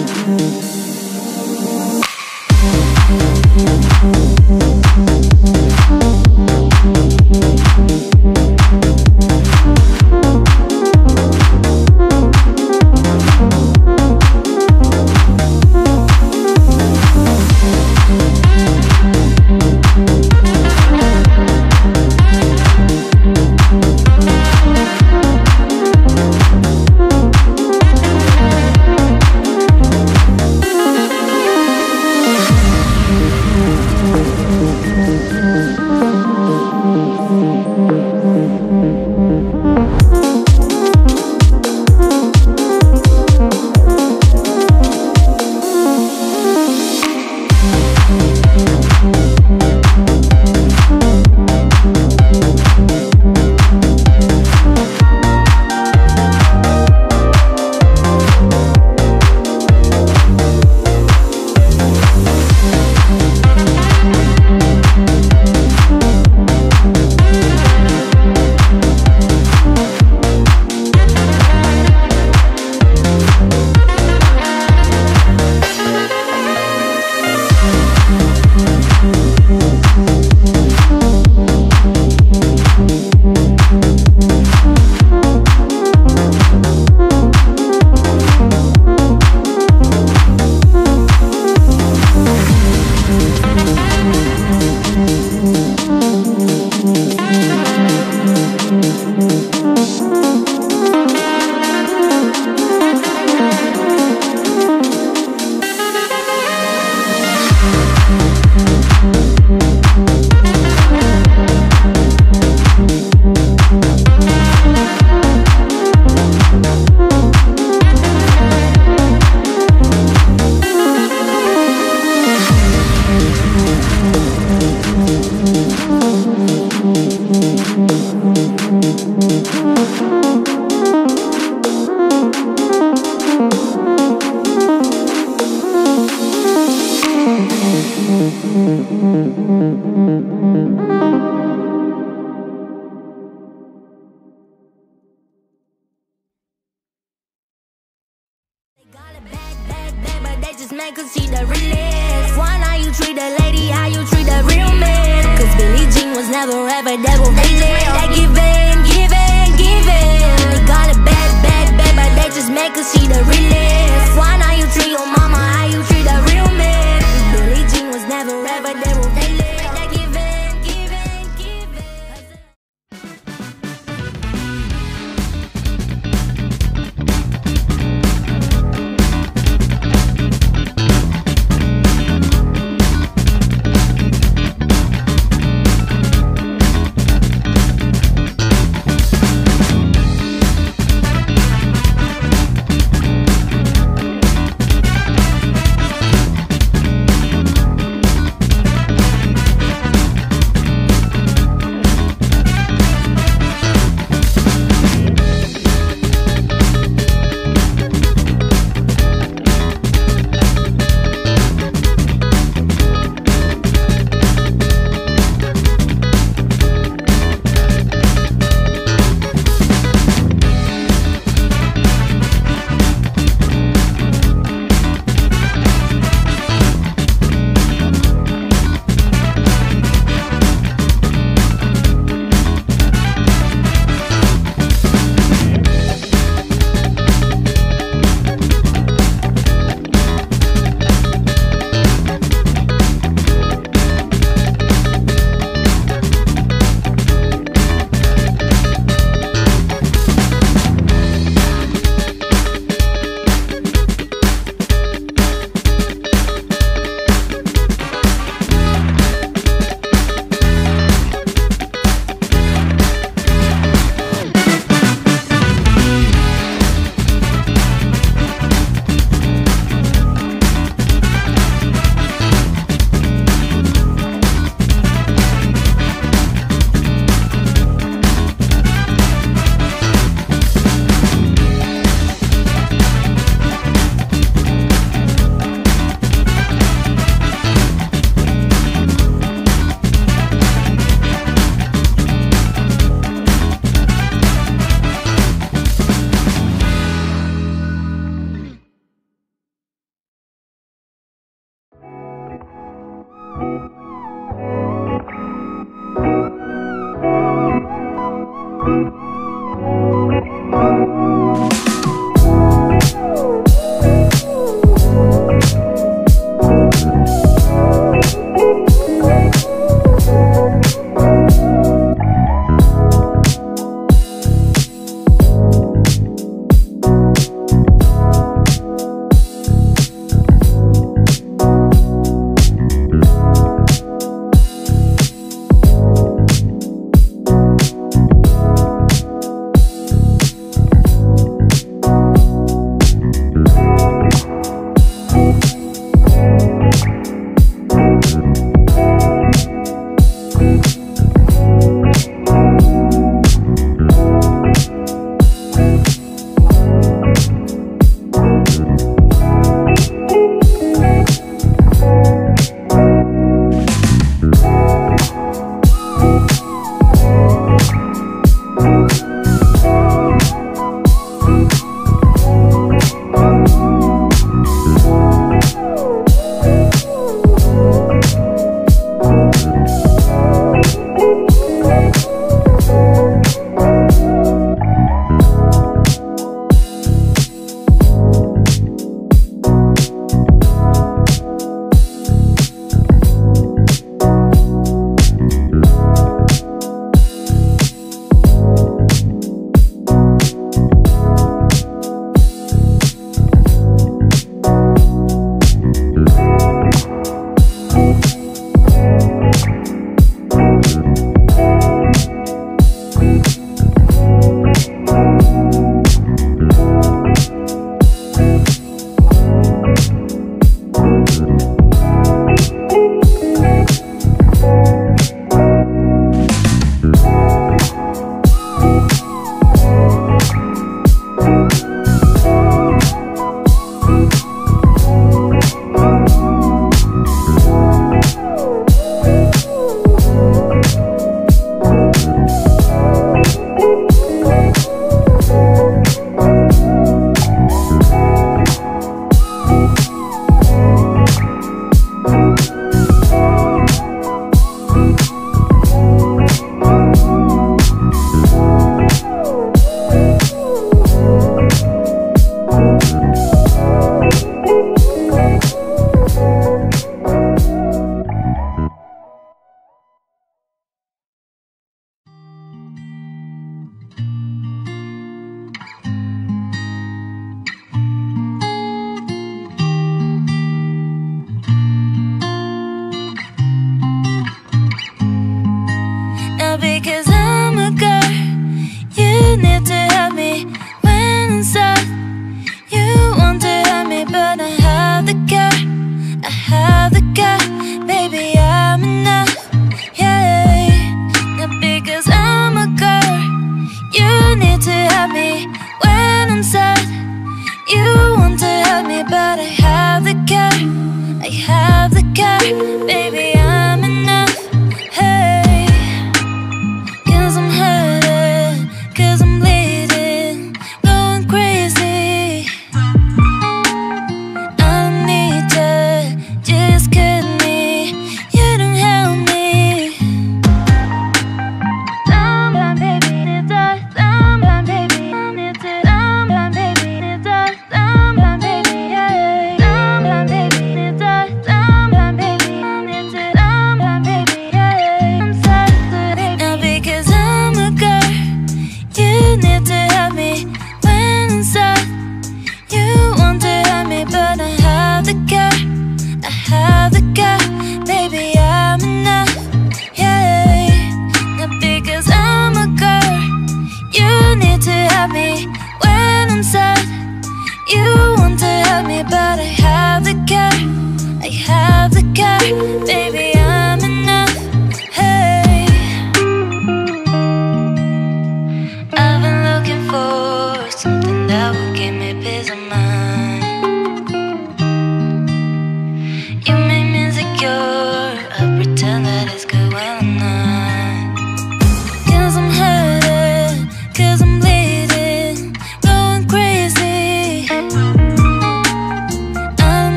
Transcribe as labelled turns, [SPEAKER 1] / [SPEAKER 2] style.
[SPEAKER 1] Mm-hmm. They see the realest. Why not you treat a lady how you treat a real man? Cause Billie Jean was never ever devil They in, give in, give in. They got a bad, bad, bad, but they just make us see the realest. Why not you treat your mama